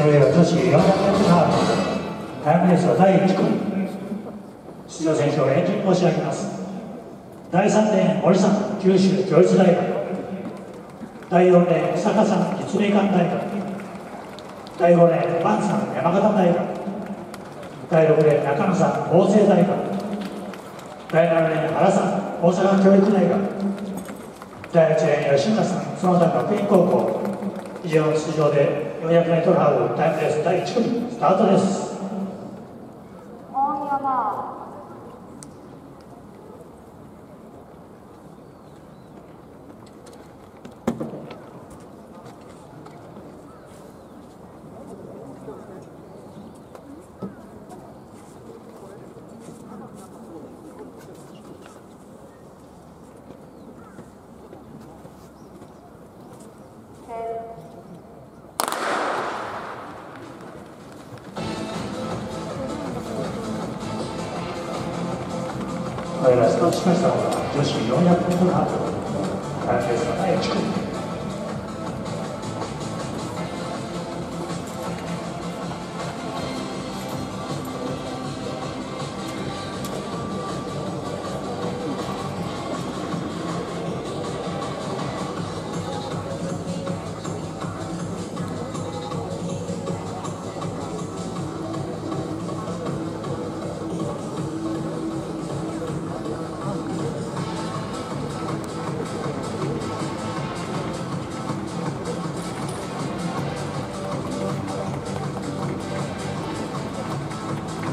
それでは女子 400m ハードタイムレースは第1組出場選手を連順申し上げます。第3レーン森さん九州教育大学。第4レーン坂さん立命館大学。第5レーン万さん山形大学。第6レーン中野さん法政大学。第7レーン原さん大阪教育大学。第8レーン吉村さんその他学院高校。以上の出場で 400m ハードタイムレース第1組スタートです。ラスタートしましたのが女子 400m ハードタイムレースの第1組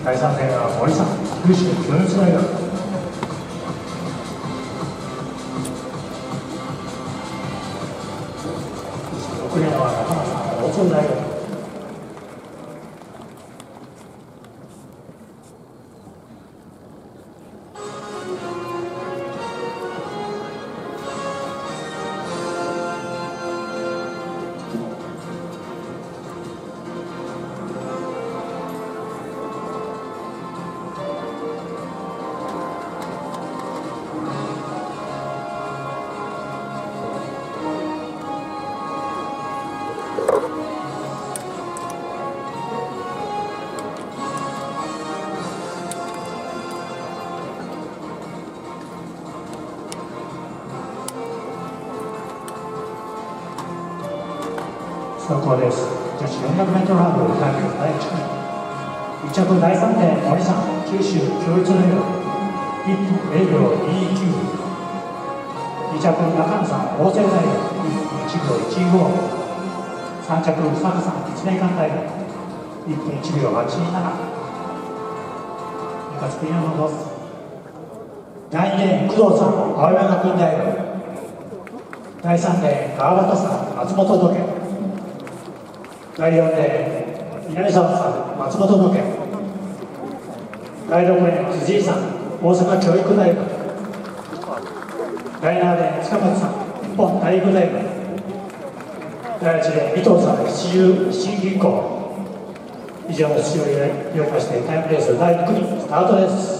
第3レーンは森さん九州教育大速報です。女子 400m ハードルタイム第1組1着第3レーン森さん九州教育大学1分0秒29 2着中野さん法政大学。1分1秒153着佐賀さん立命館大学。1分1秒827三勝ピアノドス。第2レーン工藤さん青山学院大学。第3レーン川端さん松本時計第4レーン南沢さん松本時計第6レーン辻井さん大阪教育大学第7レーン塚松さん日本体育大学第8レーン伊藤さん七十新銀行以上の出場をよりましてタイムレース第2組スタートです。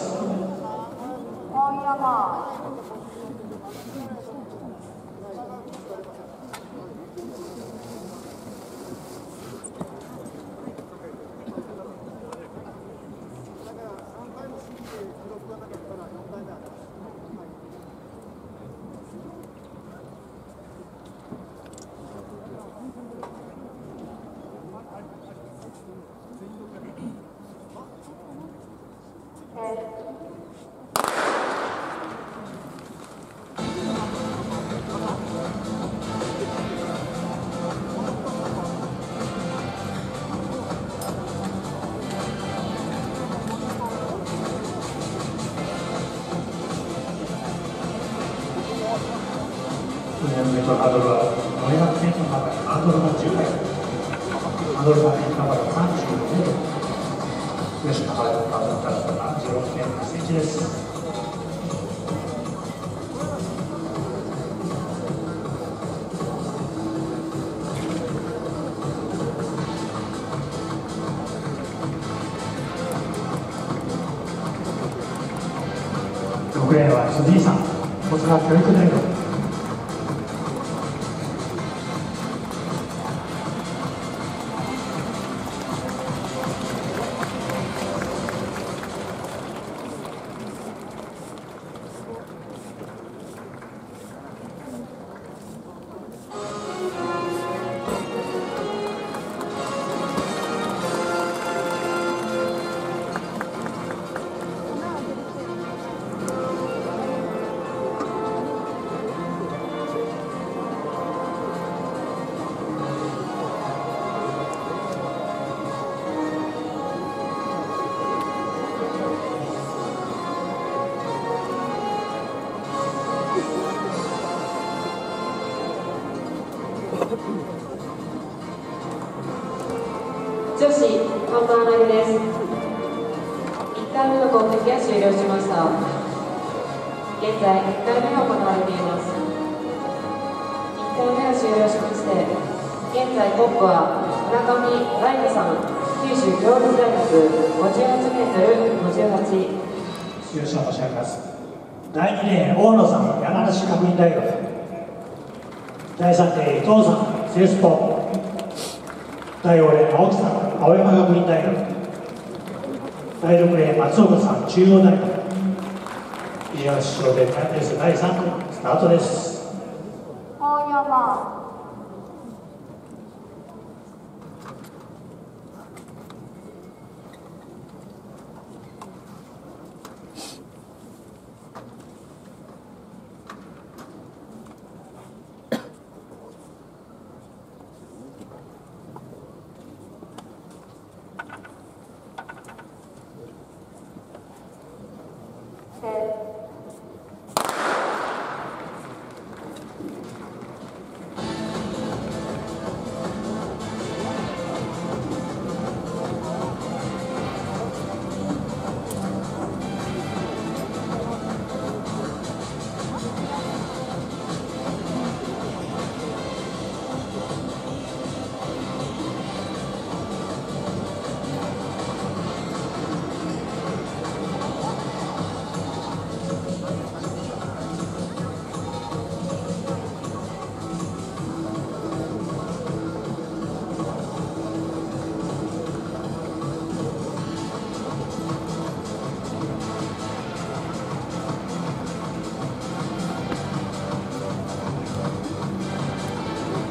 ハードルは500メートルでハードルが10倍ハードルが変化まで35メ吉野ハードルハードルが 36.8cm です6レーンは鈴木さん、こち教育大学女子ハンマー投げです。1回目の攻撃が終了しました。現在2回目が行われています。1回目が終了しまして現在トップは村上ライトさん九州教育大学58メートル58優勝申し上げます第2レーン大野さん山梨学院大学。第3レーン伊藤さんセレスポ第5レーン青木さん青山学院大学。第6レーン松岡さん中央大学。以上出場でタイムレース第3組スタートです。大山。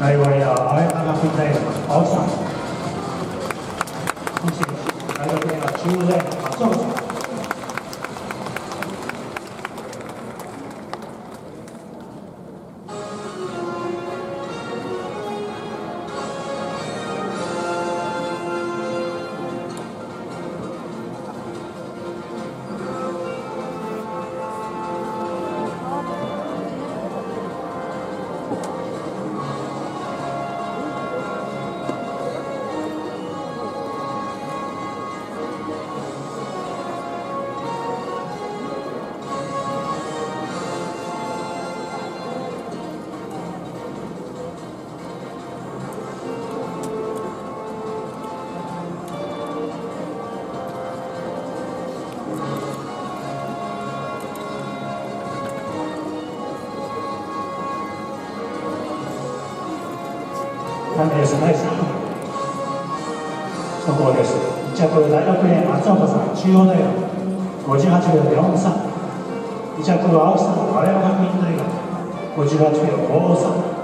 第5レーンは青山学院大学青木さんタイムレース第3組速報です。1着大学連松本さん中央大学58秒43 2着青木さん青山学院大学。58秒53